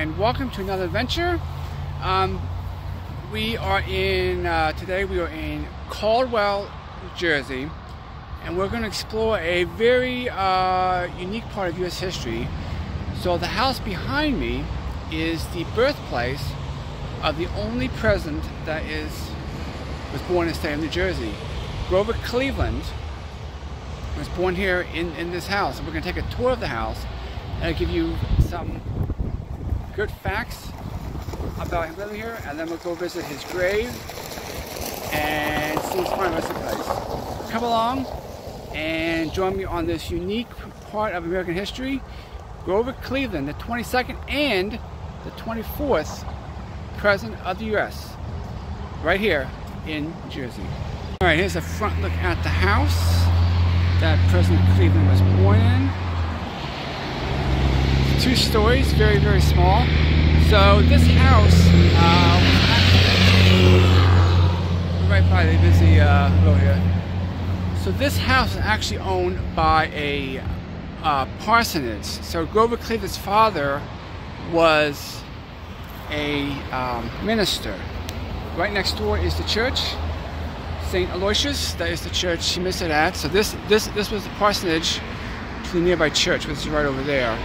and welcome to another adventure. Um, we are in, uh, today we are in Caldwell, New Jersey, and we're going to explore a very uh, unique part of U.S. history. So the house behind me is the birthplace of the only president that is was born in the state of New Jersey. Grover Cleveland was born here in, in this house. And we're going to take a tour of the house and I'll give you some good facts about him living here and then we'll go visit his grave and see fine rest of place. Come along and join me on this unique part of American history. Grover Cleveland, the 22nd and the 24th President of the U.S. Right here in Jersey. All right, here's a front look at the house that President Cleveland was born in. Two stories, very, very small. So this house uh, right by the busy uh, road here. So this house is actually owned by a uh, parsonage. So Grover Cleveland's father was a um, minister. Right next door is the church, St. Aloysius. That is the church he it at. So this this this was the parsonage to the nearby church, which is right over there.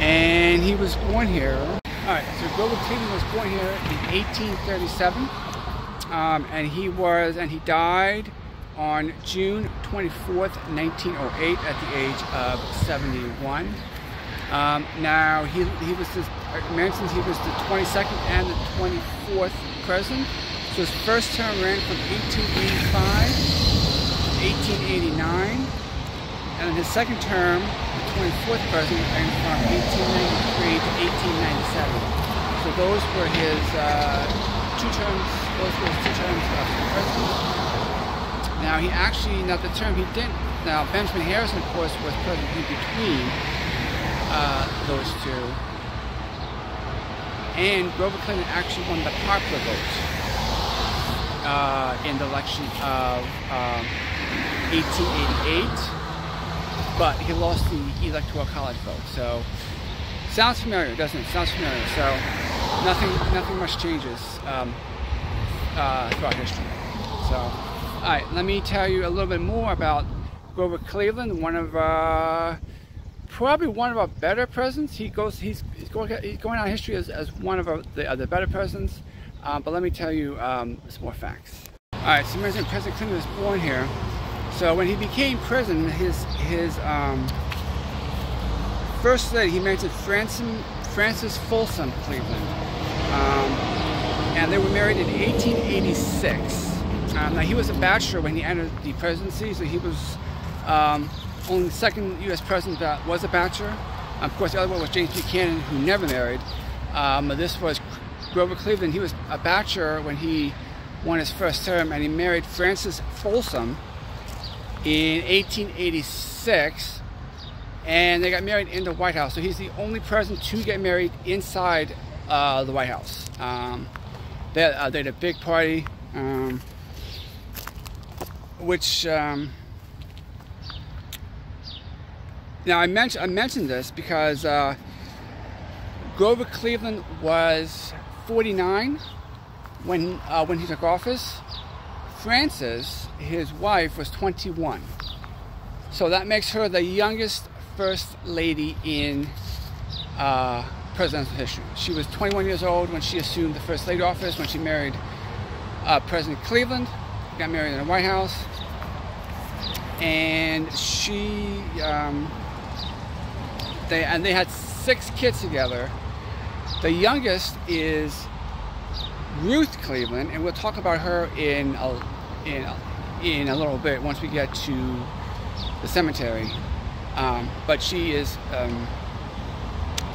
And he was born here. All right, so Grover Cleveland was born here in 1837, um, and he was and he died on June 24th, 1908, at the age of 71. Um, now he he was this, mentioned he was the 22nd and the 24th president. So his first term ran from 1885 to 1889, and his second term the 24th president from 1893 to 1897. So those were his uh, two terms, those were his two terms as president. Now he actually, now the term he didn't, now Benjamin Harrison of course was president in between uh, those two. And Grover Clinton actually won the popular vote uh, in the election of um, 1888 but he lost the electoral college vote. So sounds familiar, doesn't it? Sounds familiar. So nothing, nothing much changes um, uh, throughout history. So, all right, let me tell you a little bit more about Grover Cleveland, one of uh, probably one of our better presidents. He goes, he's, he's going, he's going on history as, as one of our, the, uh, the better presidents. Um, but let me tell you um, some more facts. All right, so President Clinton was born here so when he became president, his his um, first lady, he married Francis, Frances Folsom Cleveland. Um, and they were married in 1886. Um, now he was a bachelor when he entered the presidency, so he was um, only the second U.S. president that was a bachelor. Of course, the other one was James Buchanan, who never married. Um, this was Grover Cleveland. He was a bachelor when he won his first term, and he married Frances Folsom, in 1886 and they got married in the White House. So he's the only president to get married inside uh, the White House. Um, they, uh, they, had a big party, um, which um, now I mentioned I mentioned this because uh, Grover Cleveland was 49 when uh, when he took office. Frances, his wife, was 21. So that makes her the youngest first lady in uh, presidential history. She was 21 years old when she assumed the first lady office, when she married uh, President Cleveland, got married in the White House. And she, um, they, and they had six kids together. The youngest is Ruth Cleveland, and we'll talk about her in a, in a, in a little bit once we get to the cemetery. Um, but she is um,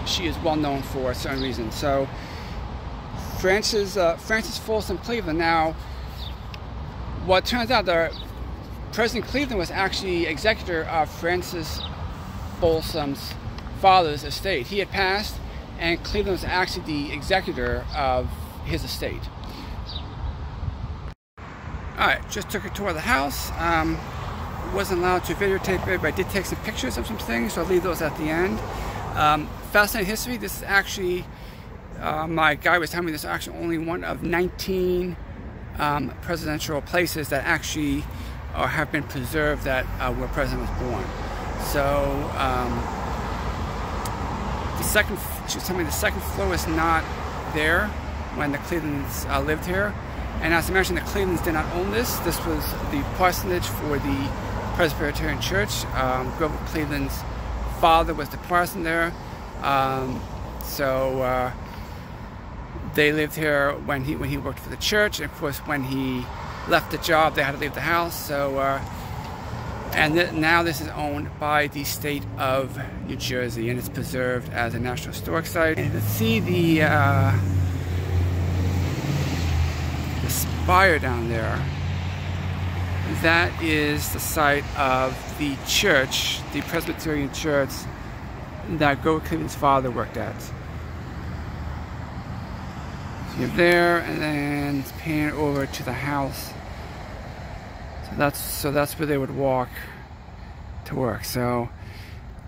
she is well known for certain reasons. So Frances uh, Frances Folsom Cleveland. Now, what turns out that President Cleveland was actually executor of Francis Folsom's father's estate. He had passed, and Cleveland was actually the executor of his estate. Alright, just took a tour of the house. Um, wasn't allowed to videotape it, but I did take some pictures of some things, so I'll leave those at the end. Um, fascinating history. This is actually, uh, my guy was telling me this is actually only one of 19 um, presidential places that actually uh, have been preserved that uh, where president was born. So um, the second, she was telling me the second floor was not there when the Clevelands uh, lived here. And as I mentioned, the Clevelands did not own this. This was the parsonage for the Presbyterian Church. Um, Grover Cleveland's father was the parson there. Um, so uh, they lived here when he when he worked for the church. And of course, when he left the job, they had to leave the house. So uh, and th now this is owned by the state of New Jersey, and it's preserved as a National Historic Site. And to see the uh, the spire down there, that is the site of the church, the Presbyterian church that Grover Cleveland's father worked at. So you're there, and then pan over to the house. So that's so that's where they would walk to work. So,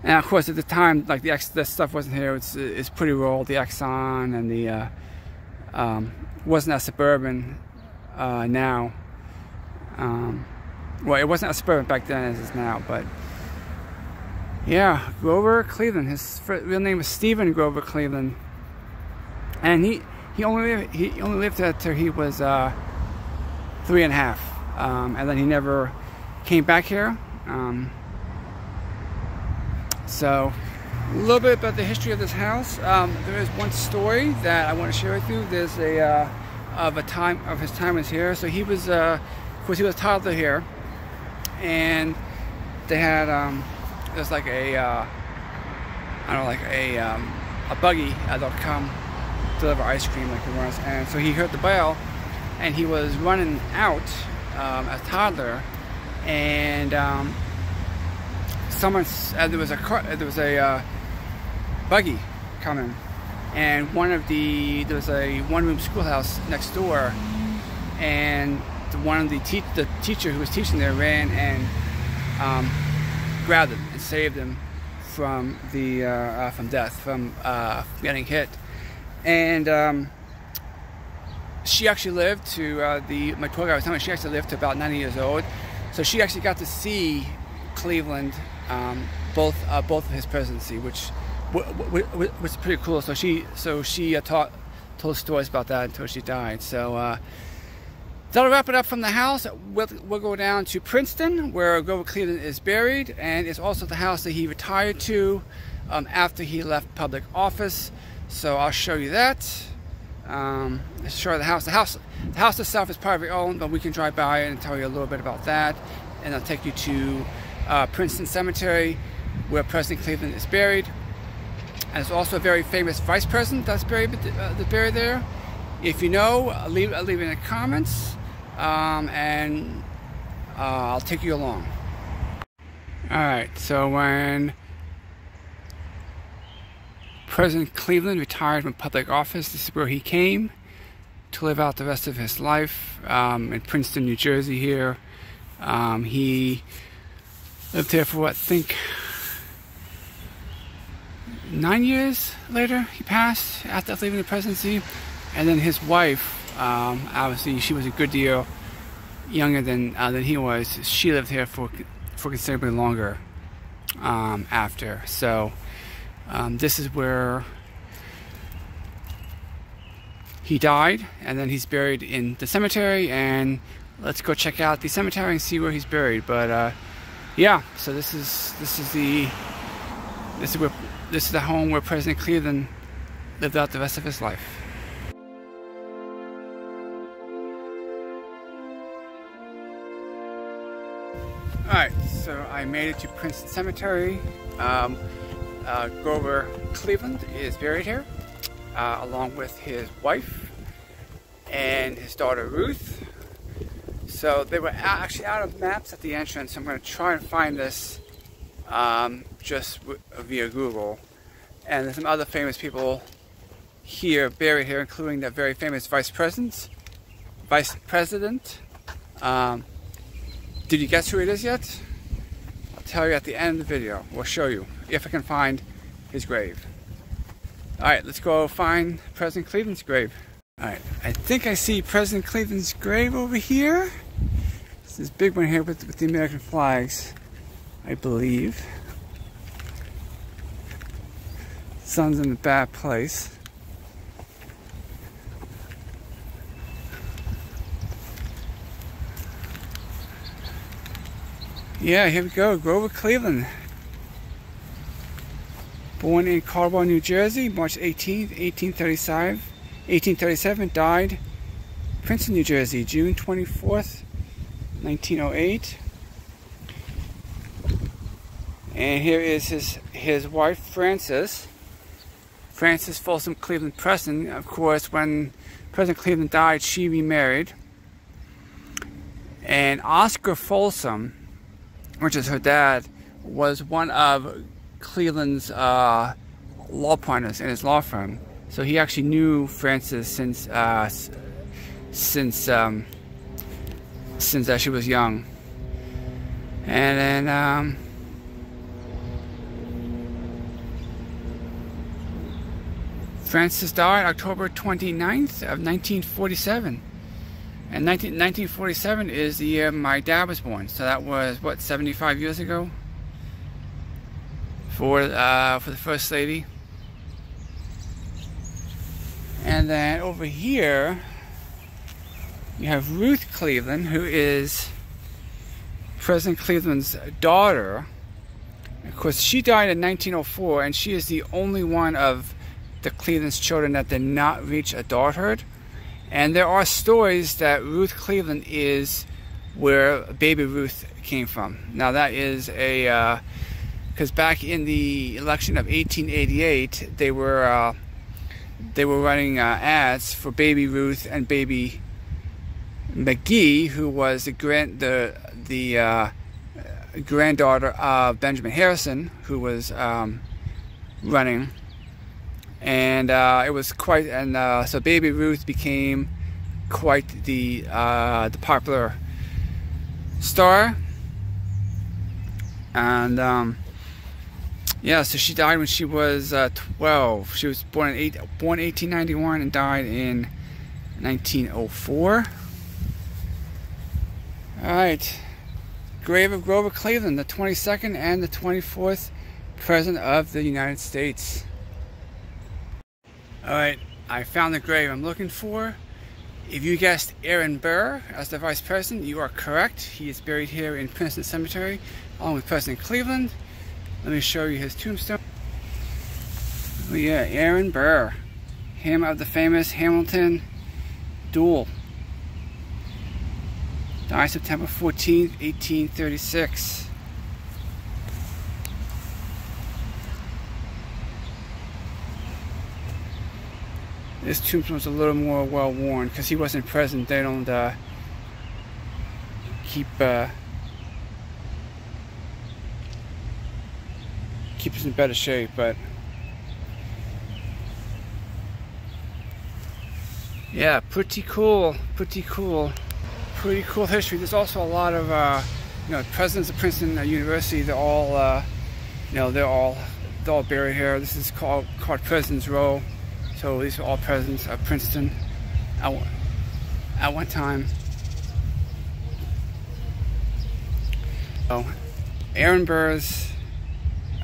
and of course at the time, like the X, this stuff wasn't here. It's it's pretty rural. The Exxon and the uh, um, wasn't as suburban uh, now. Um, well, it wasn't as suburban back then as it is now, but yeah, Grover Cleveland. His real name was Stephen Grover Cleveland, and he he only he only lived until he was uh, three and a half, um, and then he never came back here. Um, so, a little bit about the history of this house. Um, there is one story that I want to share with you. There's a uh, of a time of his time was here. So he was, uh, of course, he was a toddler here, and they had um, there's like a uh, I don't know, like a um, a buggy that'll come deliver ice cream like he was. And so he heard the bell and he was running out um, as a toddler and um, someone uh, there was a car there was a uh, buggy coming and one of the there was a one room schoolhouse next door and the, one of the, te the teacher who was teaching there ran and um, grabbed him and saved him from the uh, uh from death from uh, getting hit and um, she actually lived to uh, the my tour guide was telling me she actually lived to about 90 years old. So she actually got to see Cleveland um, both uh, both of his presidency, which was pretty cool. So she so she uh, taught told stories about that until she died. So. Uh, That'll wrap it up from the house. We'll, we'll, go down to Princeton, where Grover Cleveland is buried, and it's also the house that he retired to um, after he left public office. So I'll show you that. Um, show the house. The house, the house itself is privately owned, but we can drive by and tell you a little bit about that. And I'll take you to uh, Princeton Cemetery, where President Cleveland is buried. And there's also a very famous vice president that's buried, uh, that's buried there. If you know, leave, leave it in the comments, um, and uh, I'll take you along. All right, so when President Cleveland retired from public office. This is where he came to live out the rest of his life um, in Princeton, New Jersey. Here, um, he lived here for what I think nine years later. He passed after leaving the presidency, and then his wife, um, obviously, she was a good deal younger than uh, than he was. She lived here for for considerably longer um, after. So. Um, this is where he died, and then he's buried in the cemetery. And let's go check out the cemetery and see where he's buried. But uh, yeah, so this is this is the this is where this is the home where President Cleveland lived out the rest of his life. Alright, so I made it to Princeton Cemetery. Um, uh, Grover Cleveland is buried here, uh, along with his wife and his daughter Ruth. So they were actually out of maps at the entrance. I'm going to try and find this um, just via Google. And there's some other famous people here, buried here, including the very famous vice president. Vice president. Um, did you guess who it is yet? I'll tell you at the end of the video. We'll show you if I can find his grave. All right, let's go find President Cleveland's grave. All right, I think I see President Cleveland's grave over here. This big one here with, with the American flags, I believe. Sun's in a bad place. Yeah, here we go, Grover Cleveland. Born in Caldwell, New Jersey, March 18, 1835, 1837, died Princeton, New Jersey, June 24th, 1908. And here is his, his wife, Frances. Frances Folsom Cleveland Preston. Of course, when President Cleveland died, she remarried. And Oscar Folsom, which is her dad, was one of Cleveland's uh, law partners in his law firm. So he actually knew Frances since uh, since um, since uh, she was young. And then um, Frances died October 29th of 1947. And 19, 1947 is the year my dad was born. So that was, what, 75 years ago? For, uh, for the First Lady. And then over here, you have Ruth Cleveland, who is President Cleveland's daughter. Of course, she died in 1904, and she is the only one of the Cleveland's children that did not reach adulthood. And there are stories that Ruth Cleveland is where baby Ruth came from. Now that is a because uh, back in the election of 1888, they were uh, they were running uh, ads for baby Ruth and baby McKee, who was the grand the the uh, granddaughter of Benjamin Harrison, who was um, running and uh, it was quite and uh, so baby ruth became quite the uh, the popular star. And um, yeah so she died when she was uh, 12 she was born in eight, born 1891 and died in 1904 all right grave of grover cleveland the 22nd and the 24th president of the united states Alright, I found the grave I'm looking for. If you guessed Aaron Burr as the vice president, you are correct. He is buried here in Princeton Cemetery along with President Cleveland. Let me show you his tombstone. Oh yeah, Aaron Burr, him of the famous Hamilton duel. Died September 14th, 1836. This tombstone's a little more well worn because he wasn't present. They don't uh, keep uh, keep us in better shape, but yeah, pretty cool, pretty cool, pretty cool history. There's also a lot of uh, you know presidents of Princeton University. They're all uh, you know they're all they're all buried here. This is called called President's Row. So these are all presidents of Princeton at, at one time. So Aaron Burr's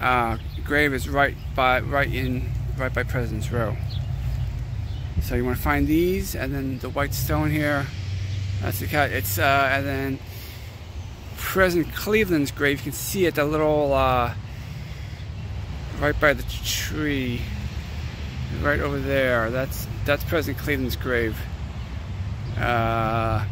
uh, grave is right by right in right by President's Row. So you want to find these, and then the white stone here. That's the cat. It's uh, and then President Cleveland's grave. You can see it, the little uh, right by the tree right over there. That's that's President Cleveland's grave. Uh,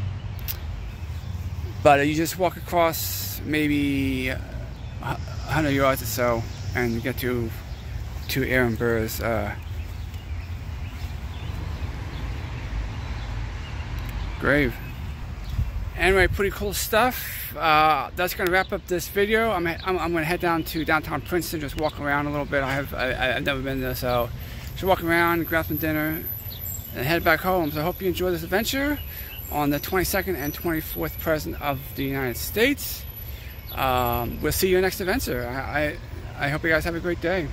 but you just walk across maybe 100 yards or so, and you get to to Aaron Burr's uh, grave. Anyway, pretty cool stuff. Uh, that's going to wrap up this video. I'm, I'm, I'm going to head down to downtown Princeton, just walk around a little bit. I have I, I've never been there, so just walk around, grab some dinner, and head back home. So I hope you enjoy this adventure on the 22nd and 24th President of the United States. Um, we'll see you next adventure. I, I, I hope you guys have a great day.